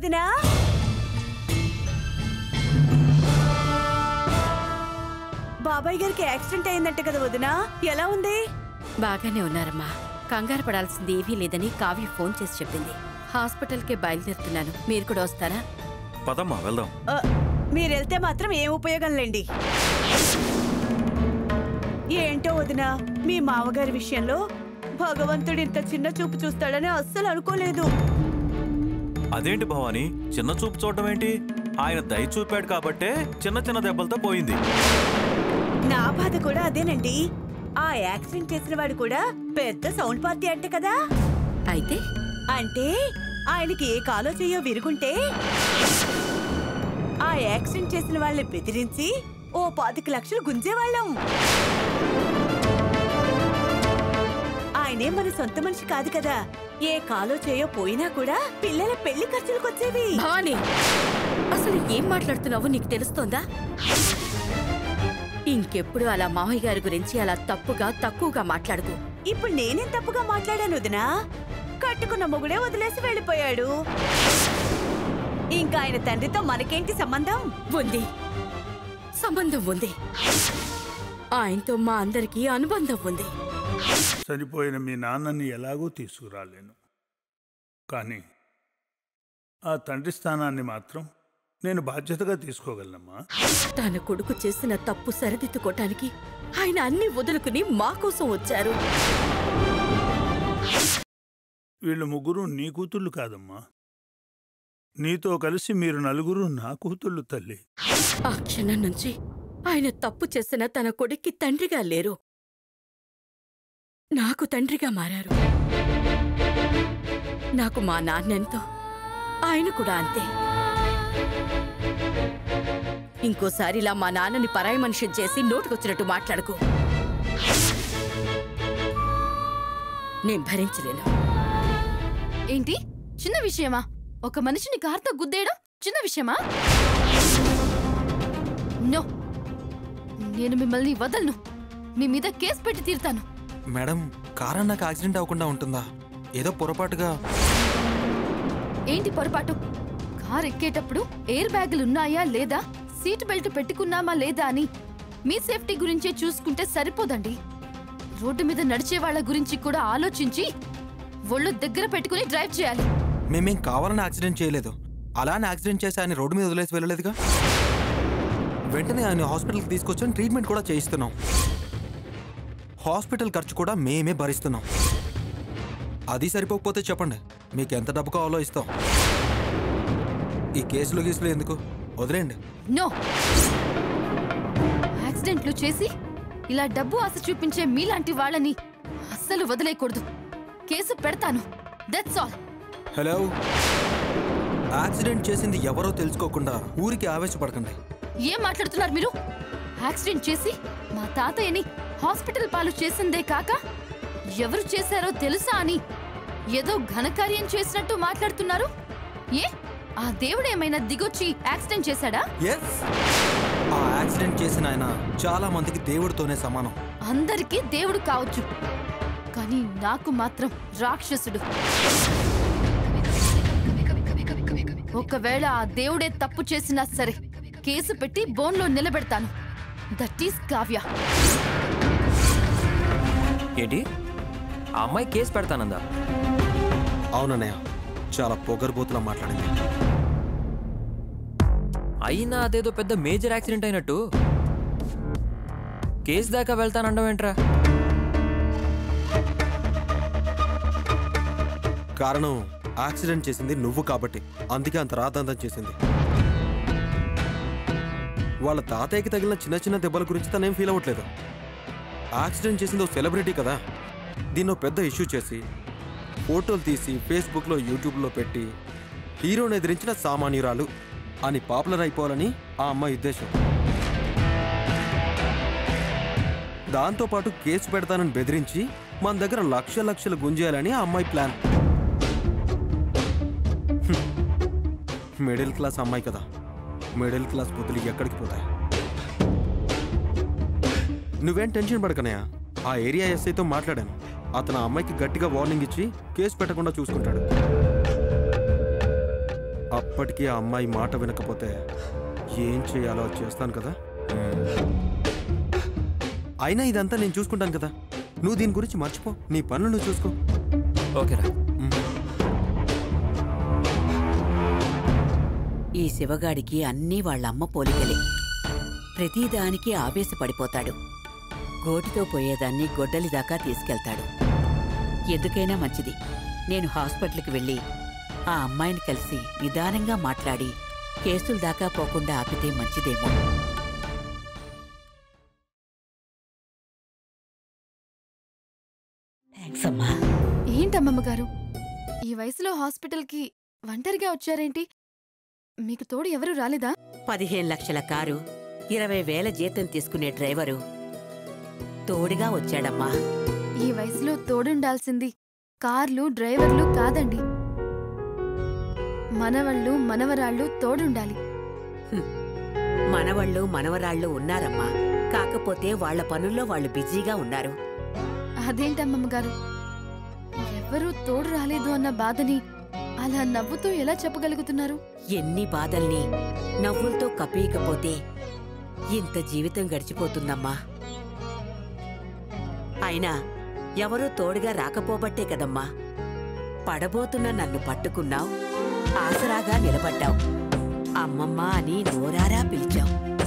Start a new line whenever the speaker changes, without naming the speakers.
వదినా? బాబాయ్ గారికి యాక్సిడెంట్ అయిందంట కదా వదినా. ఎలా ఉంది?
బాగానే ఉన్నారమ్మా. కంగారు పడాల్సింది ఏమీ లేదని కావ్య ఫోన్ చేసి చెప్పింది. హాస్పిటల్కే బయలుదేరుతున్నాను. మీరు కూడా వస్తారా?
పదమ్మా వెళ్దాం.
ఆ, మీరెళ్తే మాత్రం ఏం ఉపయోగం లేండి. ఏంటో వదినా మీ మామగారి విషయంలో భగవంతుడు ఇంత చిన్న చూపు చూస్తాడని అస్సలు అనుకోలేదు.
అదేంటి భవాని? చిన్న చూపు చూడటం ఏంటి? ఆయన దయ చూపాడు కాబట్టే చిన్న చిన్న దెబ్బలతో పోయింది.
నా బాధ కూడా అదేనండి. ఆ యాక్సిడెంట్ చేసిన వాడు కూడా పెద్ద సౌండ్ పార్టీ అంట కదా.
అయితే?
అంటే ఆయనకి ఏ కాలో చెయ్యో విరుగుంటే ఆ యాక్సిడెంట్ చేసిన వాళ్ళని బెదిరించి ఓ పాతిక లక్షలు గుంజేవాళ్ళం. ఆయనే మన సొంత మనిషి కాదు కదా. ఏ కాలో చేయో పోయినా కూడా పిల్లల పెళ్ళి ఖర్చులకు వచ్చేవి
భవానీ అసలు ఏం మాట్లాడుతున్నావో నీకు తెలుస్తోందా? ఇంకెప్పుడు అలా మామయ్య గారి గురించి అలా తప్పుగా తక్కువగా మాట్లాడుకో.
ఇప్పుడు నేనేం తప్పుగా మాట్లాడాను వదినా? కట్టుకున్న మొగుడే వదిలేసి వెళ్ళిపోయాడు. ఇంకా ఆయన తండ్రితో మనకేంటి సంబంధం?
ఉంది. సంబంధం ఉంది. ఆయనతో మా అందరికీ అనుబంధం ఉంది.
చనిపోయిన మీ నాన్నని ఎలాగో తీసుకురాలేను. కానీ ఆ తండ్రి స్థానాన్ని మాత్రం నేను బాధ్యతగా తీసుకోగలనమ్మా.
తన కొడుకు చేసిన తప్పు సరిదిద్దుకోటానికి ఆయన అన్ని వదులుకుని మా కోసం వచ్చారు.
వీళ్ళు ముగ్గురు నీ కూతుళ్ళు కాదమ్మా. నీతో కలిసి మీరు నలుగురు నా కూతుళ్ళు తల్లి.
ఆ క్షణం నుంచి ఆయన తప్పు చేసిన తన కొడుక్కి తండ్రిగా లేరు. నాకు తండ్రిగా మారారు. నాకు మా నాన్నెంతో ఆయన కూడా అంతే. ఇంకోసారి ఇలా మా నాన్నని పరాయి మనిషిని చేసి నోటుకొచ్చినట్టు మాట్లాడుకో. నేను భరించలేను.
ఏంటి? చిన్న విషయమా? ఒక మనిషిని కార్తో గుద్దేయడం చిన్న విషయమా? నో. నేను మిమ్మల్ని వదలను. మీ మీద కేసు పెట్టి తీరుతాను.
మేడం కారు నాకు యాక్సిడెంట్ అవ్వకుండా ఉంటుందా? ఏదో పొరపాటుగా.
ఏంటి పొరపాటు? కార్ ఎక్కేటప్పుడు ఎయిర్ బ్యాగులు ఉన్నాయా లేదా? సీట్ బెల్ట్ పెట్టుకున్నామా లేదా అని. మీ సేఫ్టీ గురించే చూసుకుంటే సరిపోదండి. రోడ్డు మీద నడిచే వాళ్ళ గురించి కూడా ఆలోచించి ఒళ్ళు దగ్గర పెట్టుకుని డ్రైవ్ చేయాలి.
మేమేం కావాలని యాక్సిడెంట్ చేయలేదు. అలానే యాక్సిడెంట్ చేసి ఆయన రోడ్డు మీద వదిలేసి వెళ్ళలేదుగా? వెంటనే ఆయన హాస్పిటల్కి తీసుకొచ్చాం ట్రీట్మెంట్ కూడా చేయిస్తున్నాం. హాస్పిటల్ ఖర్చు కూడా మేమే భరిస్తున్నాం. అది సరిపోకపోతే చెప్పండి మీకు ఎంత డబ్బు కావాలో ఇస్తాం. ఈ కేసులు గీసులు ఎందుకు? వదిలేండి
నో. యాక్సిడెంట్లు చేసి ఇలా డబ్బు ఆశ చూపించే మీలాంటి వాళ్ళని అస్సలు వదిలేయకూడదు. కేసు పెడతాను. That's all
hello? యాక్సిడెంట్ చేసింది ఎవరో తెలుసుకోకుండా ఊరికి ఆవేశపడకండి.
ఏం మాట్లాడుతున్నారు మీరు? యాక్సిడెంట్ చేసి మా తాతయ్యని హాస్పిటల్ పాలు చేసిందే కాక ఎవరు చేశారో తెలుసా అని ఏదో ఘనకార్యం చేసినట్టు మాట్లాడుతున్నారు? ఏ? ఆ దేవుడు ఏమైనా దిగొచ్చి యాక్సిడెంట్ చేశాడా?
ఎస్ ఆ యాక్సిడెంట్ చేసిన ఆయన చాలా మందికి దేవుడితోనే సమానం.
అందరికీ దేవుడు కావచ్చు. కానీ నాకు మాత్రం రాక్షసుడు. ఒకవేళ ఆ దేవుడే తప్పు చేసినా సరే కేసు పెట్టి బోన్లో నిలబెడతాను. దట్ ఈస్ కావ్య
ఏంటి? ఆ అమ్మాయి కేసు పెడతానందా?
అవునన్నయ్య చాలా పొగరుబోతులా మాట్లాడింది.
అయినా అదేదో పెద్ద మేజర్ యాక్సిడెంట్ అయినట్టు. కేసు దాకా వెళ్తానండవేంట్రా
కారణం యాక్సిడెంట్ చేసింది నువ్వు కాబట్టి. అందుకే అంత రాతంతం చేసింది. వాళ్ళ తాతయ్యకి తగిలిన చిన్న చిన్న దెబ్బల గురించి తనేం ఫీల్ అవ్వట్లేదు. యాక్సిడెంట్ చేసింది ఓ సెలబ్రిటీ కదా. దీన్నో పెద్ద ఇష్యూ చేసి ఫోటోలు తీసి ఫేస్బుక్లో యూట్యూబ్లో పెట్టి హీరోని ఎదిరించిన సామాన్యురాలు అని పాపులర్ అయిపోవాలని ఆ అమ్మాయి ఉద్దేశం. దాంతోపాటు కేసు పెడతానని బెదిరించి మన దగ్గర లక్ష లక్షలు గుంజేయాలని ఆ అమ్మాయి ప్లాన్. మిడిల్ క్లాస్ అమ్మాయి కదా. మిడిల్ క్లాస్ బుద్ధులు ఎక్కడికి పోతాయి? నువ్వేం టెన్షన్ పడకనయా ఆ ఏరియా ఎస్ఐతో మాట్లాడాను. అతను ఆ అమ్మాయికి గట్టిగా వార్నింగ్ ఇచ్చి కేసు పెట్టకుండా చూసుకుంటాడు. అప్పటికి ఆ అమ్మాయి మాట వినకపోతే ఏం చేయాలో చేస్తాను కదా? అయినా ఇదంతా నేను చూసుకుంటాను కదా. నువ్వు దీని గురించి మర్చిపో. నీ పనులు నువ్వు చూసుకో.
ఓకేరా
ఈ శివగాడికి అన్నీ వాళ్ళ అమ్మ పోలికలే. ప్రతిదానికి ఆవేశపడిపోతాడు. గోటితో పోయేదాన్ని గొడ్డలి దాకా తీసుకెళ్తాడు. ఎందుకైనా మంచిది. నేను హాస్పిటల్కి వెళ్ళి ఆ అమ్మాయిని కలిసి నిదానంగా మాట్లాడి కేసుల దాకా పోకుండా ఆపితే మంచిదేమో. థ్యాంక్స్ అమ్మా.
ఏంటమ్మమ్మ గారు ఈ వయసులో హాస్పిటల్కి ఒంటరిగా వచ్చారేంటి? మీకు తోడు ఎవరు రాలేదా?
పదిహేను లక్షల కారు ఇరవై వేల జీతం తీసుకునే డ్రైవరు తోడుగా వచ్చాడమ్మా.
ఈ వయసులో తోడుండాల్సింది కార్లు డ్రైవర్లు కాదండి. మనవళ్ళు మనవరాళ్ళు తోడుండాలి.
మనవళ్ళు మనవరాళ్ళు ఉన్నారమ్మా. కాకపోతే వాళ్ళ పనుల్లో వాళ్ళు బిజీగా ఉన్నారు.
అదేంటమ్మమ్మ గారు ఎవరూ తోడు రాలేదు అన్న బాధని అలా నవ్వుతూ ఎలా చెప్పగలుగుతున్నారు?
ఎన్ని బాధల్ని నవ్వులతో కప్పీయకపోతే ఇంత జీవితం గడిచిపోతుందమ్మా. అయినా ఎవరూ తోడుగా రాకపోబట్టే కదమ్మా. పడబోతున్న నన్ను పట్టుకున్నావు ఆసరాగా నిలబడ్డావు. అమ్మమ్మ అని నోరారా పిలిచావు.